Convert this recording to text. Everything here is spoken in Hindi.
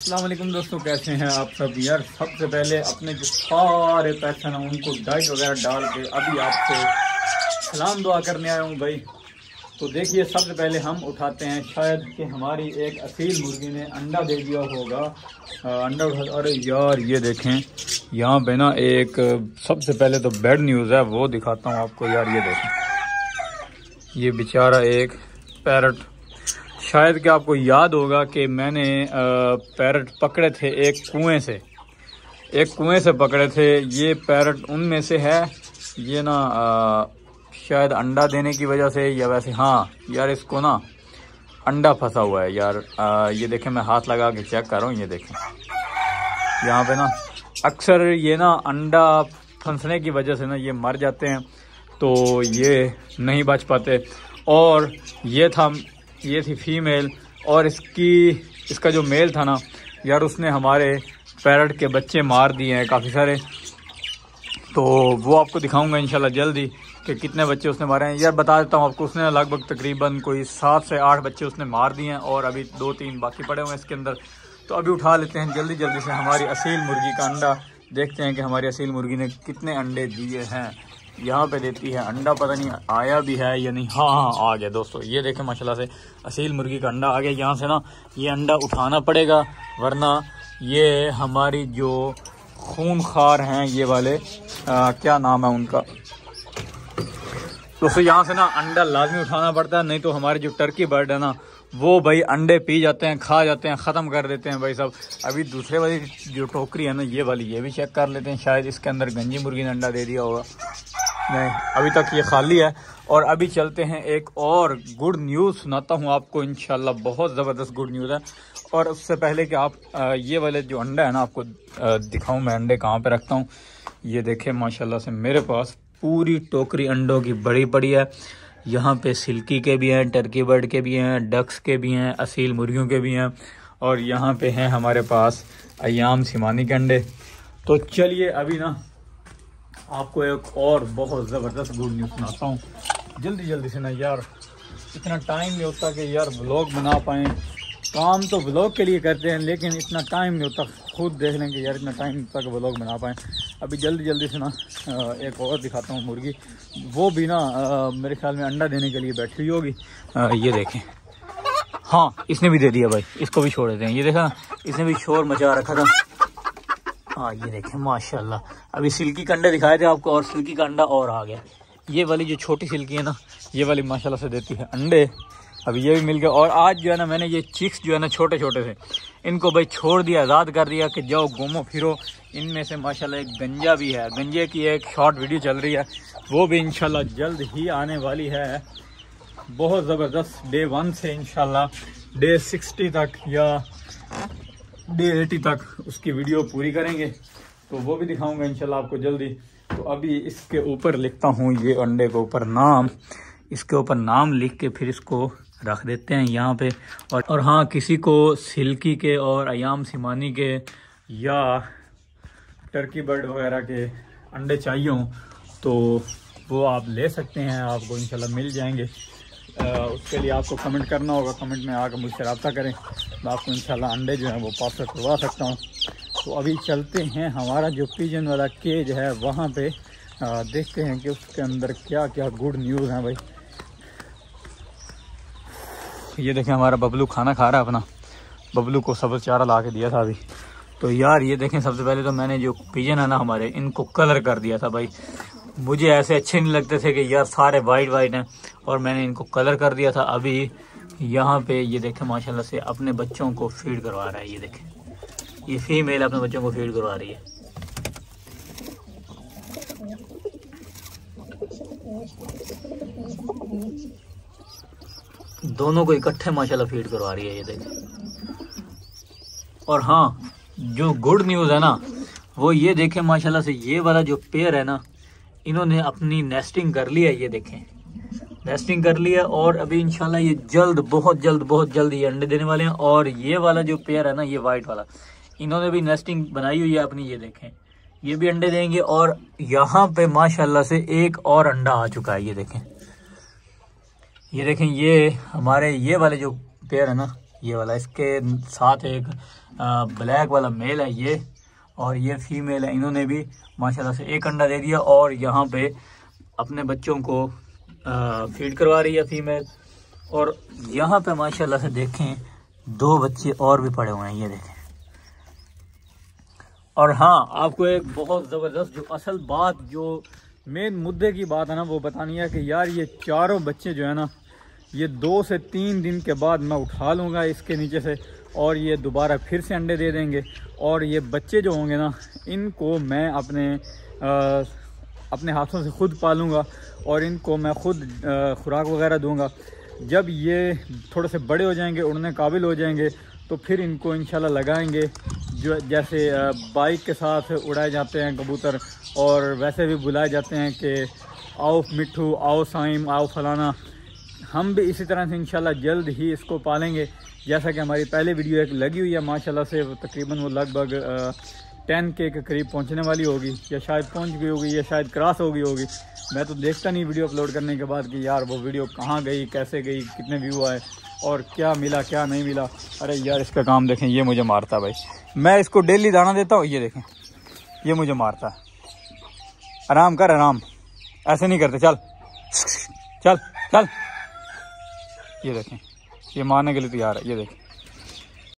अल्लाम दोस्तों, कैसे हैं आप सब? यार, सबसे पहले अपने जो सारे पैसे हैं, उनको डाइट वगैरह डाल के अभी आपसे सलाम दुआ करने आया हूँ भाई। तो देखिए, सबसे पहले हम उठाते हैं, शायद कि हमारी एक असील मुर्गी ने अंडा दे दिया होगा। अंडा उठा अरे यार, ये देखें, यहाँ पे ना एक, सबसे पहले तो बेड न्यूज़ है, वो दिखाता हूँ आपको, यार, ये देखें। ये बेचारा एक पैरट शायद कि आपको याद होगा कि मैंने पैरट पकड़े थे एक कुएँ से। एक कुएँ से पकड़े थे। ये पैरट उनमें से है। ये ना आ, शायद अंडा देने की वजह से या वैसे हाँ यार इसको ना अंडा फंसा हुआ है यार। आ, ये देखें मैं हाथ लगा के चेक कर रहा हूँ ये देखें। यहाँ पे ना अक्सर ये ना अंडा फंसने की वजह से ना ये मर जाते हैं तो ये नहीं बच पाते। और ये था ये थी फीमेल और इसकी, इसका जो मेल था ना, यार उसने हमारे पैरट के बच्चे मार दिए हैं काफ़ी सारे। तो वो आपको दिखाऊँगा इंशाल्लाह जल्दी कि कितने बच्चे उसने मारे हैं। यार बता देता हूँ आपको, उसने लगभग तकरीबन कोई सात से आठ बच्चे उसने मार दिए हैं और अभी दो तीन बाकी पड़े हुए हैं इसके अंदर। तो अभी उठा लेते हैं जल्दी जल्दी से हमारी असील मुर्गी का अंडा। देखते हैं कि हमारी असील मुर्गी ने कितने अंडे दिए हैं। यहाँ पे देती है अंडा पता नहीं आया भी है या नहीं। हाँ हाँ आ गया दोस्तों ये देखें माशाल्लाह से असील मुर्गी का अंडा आ गया यहाँ से ना ये अंडा उठाना पड़ेगा वरना ये हमारी जो खून खार हैं ये वाले आ, क्या नाम है उनका? दोस्तों यहाँ से ना अंडा लाजमी उठाना पड़ता है नहीं तो हमारे जो टर्की बर्ड है ना वो भाई अंडे पी जाते हैं खा जाते हैं ख़त्म कर देते हैं भाई सब अभी दूसरे वाली जो टोकरी है ना ये वाली ये भी चेक कर लेते हैं शायद इसके अंदर गंजी मुर्गी ने अंडा दे दिया होगा। नहीं। अभी तक ये खाली है। और अभी चलते हैं एक और गुड न्यूज़ सुनाता हूँ आपको इनशाला बहुत ज़बरदस्त गुड न्यूज़ है। और उससे पहले कि आप ये वाले जो अंडा है ना, आपको दिखाऊँ, मैं अंडे कहाँ पे रखता हूँ। ये देखें, माशाल्लाह से मेरे पास पूरी टोकरी अंडों की बड़ी बड़ी है। यहाँ पे सिल्की के भी हैं, टर्की बर्ड के भी हैं, डक्स के भी हैं, असील मुर्गियों के भी हैं। और यहाँ पे हैं हमारे पास अयाम सिमानी के अंडे। तो चलिए अभी ना आपको एक और बहुत ज़बरदस्त गुड न्यूज़ सुनाता हूँ। जल्दी जल्दी से ना यार, इतना टाइम नहीं होता कि यार ब्लॉग बना पाएँ। काम तो ब्लॉग के लिए करते हैं, लेकिन इतना टाइम नहीं होता। खुद देख लेंगे यार इतना टाइम तक ब्लॉग बना पाएँ। अभी जल्दी जल्दी से ना एक और दिखाता हूँ मुर्गी। वो भी ना मेरे ख्याल में अंडा देने के लिए बैठी हुई होगी। ये देखें। हाँ इसने भी दे दिया भाई। इसको भी छोड़ देते हैं। ये देखा, इसने भी शोर मचा रखा था। हाँ ये देखें, माशाल्लाह। अभी सिल्की का अंडा दिखाए थे आपको, और सिल्की का अंडा और आ गया। ये वाली जो छोटी सिल्की है ना, ये वाली माशाल्लाह से देती है अंडे। अभी ये भी मिल गया, और आज जो है ना, मैंने ये चिक्स जो है ना छोटे छोटे से, इनको भाई छोड़ दिया आज़ाद कर दिया कि जाओ घूमो फिरो। इनमें से माशाल्लाह एक गंजा भी है। गंजे की एक शॉर्ट वीडियो चल रही है। वो भी इनशाला जल्द ही आने वाली है। बहुत ज़बरदस्त डे वन से इनशाला डे सिक्सटी तक या डे एटी तक उसकी वीडियो पूरी करेंगे। तो वो भी दिखाऊँगा इंशाल्लाह आपको जल्दी। तो अभी इसके ऊपर लिखता हूँ ये अंडे के ऊपर नाम। इसके ऊपर नाम लिख के फिर इसको रख देते हैं यहाँ पे। और और हाँ किसी को सिल्की के और अयाम सिमानी के या टर्की बर्ड वगैरह के अंडे चाहिए हों तो वो आप ले सकते हैं, आपको इंशाल्लाह मिल जाएँगे। उसके लिए आपको कमेंट करना होगा। कमेंट में आकर मुझसे रबता करें। मैं आपको इंशाल्लाह अंडे जो हैं वो पार्सल करवा सकता हूँ। तो अभी चलते हैं। हमारा जो पिजन वाला केज है, वहाँ पे देखते हैं कि उसके अंदर क्या क्या गुड न्यूज़ हैं भाई। ये देखें, हमारा बबलू खाना खा रहा है अपना। बबलू को सब्ज़ चारा ला के दिया था अभी। तो यार, ये देखें, सबसे पहले तो मैंने जो पिजन है ना हमारे, इनको कलर कर दिया था भाई। मुझे ऐसे अच्छे नहीं लगते थे कि यार सारे वाइट वाइट हैं, और मैंने इनको कलर कर दिया था। अभी यहाँ पे ये देखें, माशाल्लाह से अपने बच्चों को फ़ीड करवा रहा है, ये देखें। ये फीमेल अपने बच्चों को फ़ीड करवा रही है। दोनों को इकट्ठे माशाल्लाह फ़ीड करवा रही है, ये देखें। और हाँ जो गुड न्यूज़ है ना, वो ये देखें, माशाल्लाह से ये वाला जो पेयर है ना इन्होंने अपनी नेस्टिंग कर लिया ये देखें। नेस्टिंग कर लिया और अभी इंशाल्लाह ये जल्द, बहुत जल्द बहुत जल्द ये अंडे देने वाले हैं और ये वाला जो पेयर है ना, ये वाइट वाला, इन्होंने भी नेस्टिंग बनाई हुई है अपनी, ये देखें। ये भी अंडे देंगे और यहाँ पे माशाल्लाह से एक और अंडा आ चुका है, ये देखें। ये देखें, ये हमारे, ये वाले जो पेयर है ना, ये वाला, इसके साथ एक ब्लैक वाला मेल है, ये। और ये फीमेल है। इन्होंने भी, माशाल्लाह से एक अंडा दे दिया और यहाँ पे अपने बच्चों को फ़ीड करवा रही है फीमेल और यहाँ पे माशाल्लाह से देखें, दो बच्चे और भी पड़े हुए हैं, ये देखें। और हाँ आपको एक बहुत ज़बरदस्त जो असल बात, जो मेन मुद्दे की बात है ना, वो बतानी है कि यार ये चारों बच्चे जो है ना, ये दो से तीन दिन के बाद मैं उठा लूँगा, इसके नीचे से और ये दोबारा फिर से अंडे दे देंगे। और ये बच्चे जो होंगे ना इनको मैं अपने आ, अपने हाथों से ख़ुद पालूँगा और इनको मैं ख़ुद खुराक वगैरह दूँगा। जब ये थोड़े से बड़े हो जाएँगे उड़ने काबिल हो जाएँगे तो फिर इनको इंशाल्लाह लगाएँगे। जो जैसे बाइक के साथ उड़ाए जाते हैं कबूतर और वैसे भी बुलाए जाते हैं कि आओ मिट्ठू आओ साइम आओ फलाना। हम भी इसी तरह से इंशाल्लाह जल्द ही इसको पालेंगे। जैसा कि हमारी पहले वीडियो एक लगी हुई है, माशाल्लाह से तकरीबन वो लगभग टेन के करीब पहुँचने वाली होगी, या शायद पहुँच गई होगी, या शायद क्रॉस हो गई होगी। मैं तो देखता नहीं वीडियो अपलोड करने के बाद कि यार वो वीडियो कहाँ गई, कैसे गई, कितने व्यू आए, और क्या मिला, क्या नहीं मिला। अरे यार, इसका काम देखें, ये मुझे मारता भाई। मैं इसको डेली दाना देता हूँ, ये देखें, ये मुझे मारता आराम कर, आराम। ऐसे नहीं करते, चल। चल चल। ये देखें। ये मारने के लिए तैयार है ये देखें।